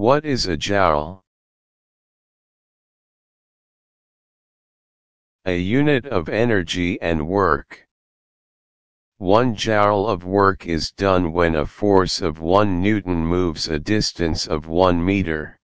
What is a joule? A unit of energy and work. One joule of work is done when a force of 1 newton moves a distance of 1 meter.